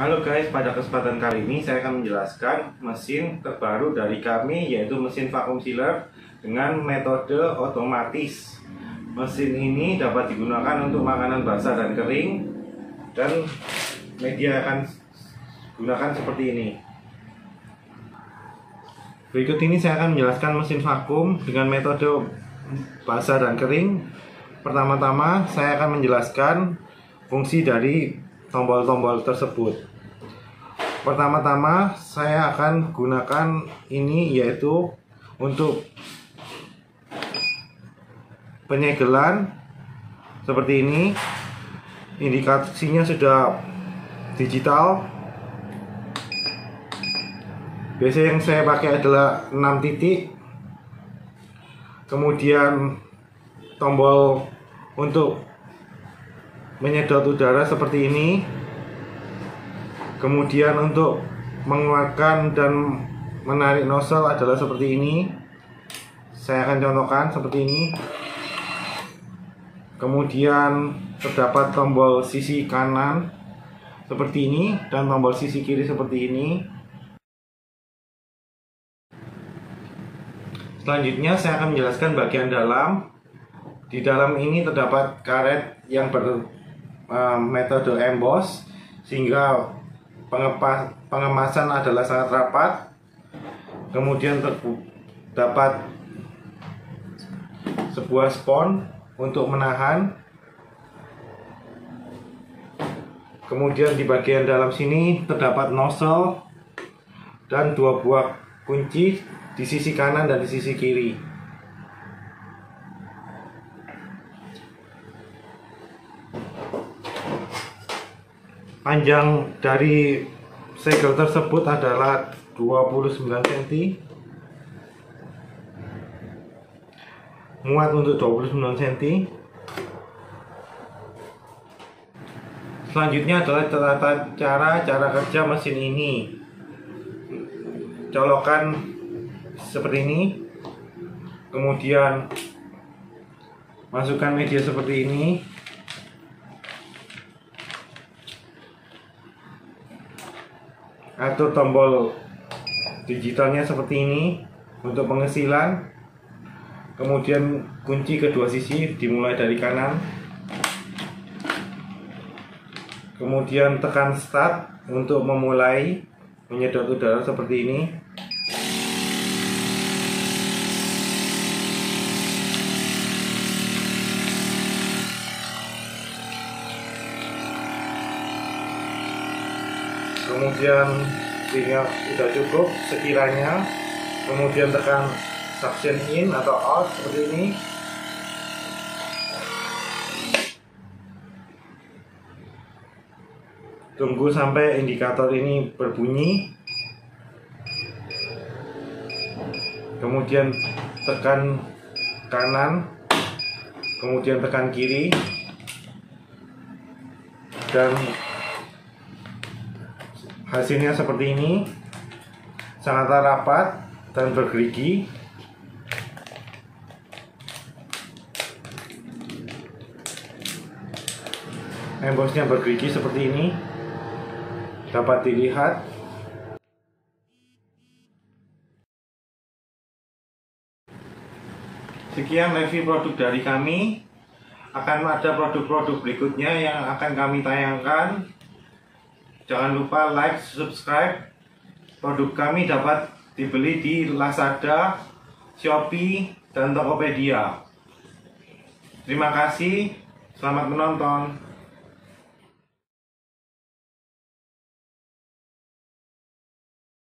Halo guys, pada kesempatan kali ini saya akan menjelaskan mesin terbaru dari kami yaitu mesin vacuum sealer dengan metode otomatis. Mesin ini dapat digunakan untuk makanan basah dan kering dan media akan gunakan seperti ini. Berikut ini saya akan menjelaskan mesin vakum dengan metode basah dan kering. Pertama-tama saya akan menjelaskan fungsi dari tombol-tombol tersebut. Pertama-tama saya akan gunakan ini yaitu untuk penyegelan seperti ini. Indikasinya sudah digital. Biasanya yang saya pakai adalah 6 titik. Kemudian tombol untuk menyedot udara seperti ini kemudian untuk mengeluarkan dan menarik nozzle adalah seperti ini. Saya akan contohkan seperti ini. Kemudian terdapat tombol sisi kanan seperti ini dan tombol sisi kiri seperti ini. Selanjutnya saya akan menjelaskan bagian dalam. Di dalam ini terdapat karet yang eh, emboss sehingga pengepas, pengemasan adalah sangat rapat kemudian terdapat sebuah spon untuk menahan. Kemudian di bagian dalam sini terdapat nozzle dan dua buah kunci di sisi kanan dan di sisi kiri panjang dari segel tersebut adalah 29 cm muat untuk 29 cm selanjutnya adalah tata cara cara kerja mesin ini. Colokan seperti ini. Kemudian masukkan media seperti ini atur tombol digitalnya seperti ini untuk pengesilan kemudian kunci kedua sisi dimulai dari kanan. Kemudian tekan start untuk memulai menyedot udara seperti ini kemudian minyak sudah cukup sekiranya. Kemudian tekan suction in atau out seperti ini. Tunggu sampai indikator ini berbunyi. Kemudian tekan kanan. Kemudian tekan kiri. Dan hasilnya seperti ini. Sangat rapat dan bergerigi. Embosnya bergerigi seperti ini. Dapat dilihat. Sekian review produk dari kami. Akan ada produk-produk berikutnya yang akan kami tayangkan Jangan lupa like, subscribe. Produk kami dapat dibeli di Lazada, Shopee, dan Tokopedia. Terima kasih. Selamat menonton.